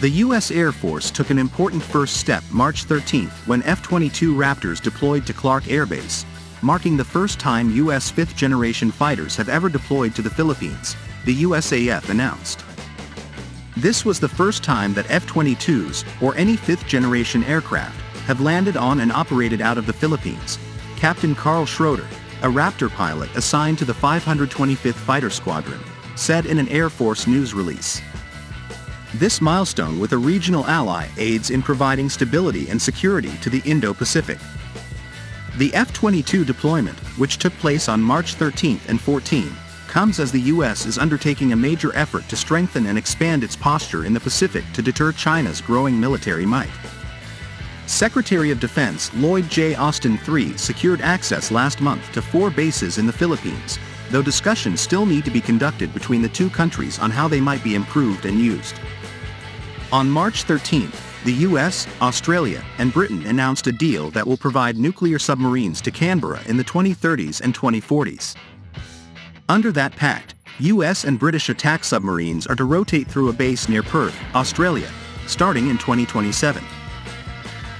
The U.S. Air Force took an important first step March 13 when F-22 Raptors deployed to Clark Air Base, marking the first time U.S. fifth-generation fighters have ever deployed to the Philippines, the USAF announced. This was the first time that F-22s, or any fifth-generation aircraft, have landed on and operated out of the Philippines, Captain Carl Schroeder, a Raptor pilot assigned to the 525th Fighter Squadron, said in an Air Force news release. This milestone with a regional ally aids in providing stability and security to the Indo-Pacific. The F-22 deployment, which took place on March 13 and 14, comes as the U.S. is undertaking a major effort to strengthen and expand its posture in the Pacific to deter China's growing military might. Secretary of Defense Lloyd J. Austin III secured access last month to four bases in the Philippines, though discussions still need to be conducted between the two countries on how they might be improved and used. On March 13, the US, Australia, and Britain announced a deal that will provide nuclear submarines to Canberra in the 2030s and 2040s. Under that pact, US and British attack submarines are to rotate through a base near Perth, Australia, starting in 2027.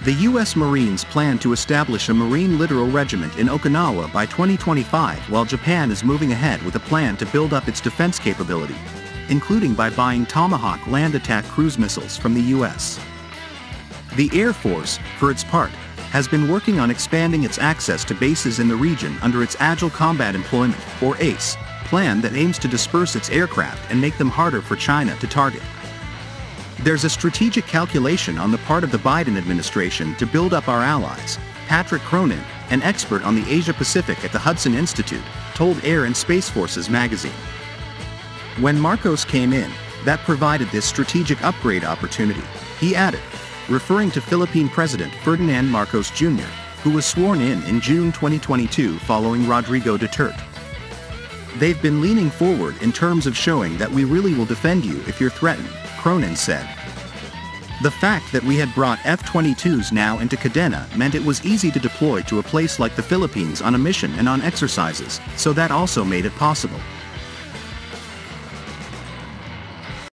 The U.S. Marines plan to establish a Marine Littoral Regiment in Okinawa by 2025 while Japan is moving ahead with a plan to build up its defense capability, including by buying Tomahawk land attack cruise missiles from the U.S. The Air Force, for its part, has been working on expanding its access to bases in the region under its Agile Combat Employment, or ACE, plan that aims to disperse its aircraft and make them harder for China to target. There's a strategic calculation on the part of the Biden administration to build up our allies, Patrick Cronin, an expert on the Asia-Pacific at the Hudson Institute, told Air and Space Forces magazine. When Marcos came in, that provided this strategic upgrade opportunity, he added, referring to Philippine President Ferdinand Marcos Jr., who was sworn in in June 2022 following Rodrigo Duterte. They've been leaning forward in terms of showing that we really will defend you if you're threatened, Cronin said. The fact that we had brought F-22s now into Kadena meant it was easy to deploy to a place like the Philippines on a mission and on exercises, so that also made it possible.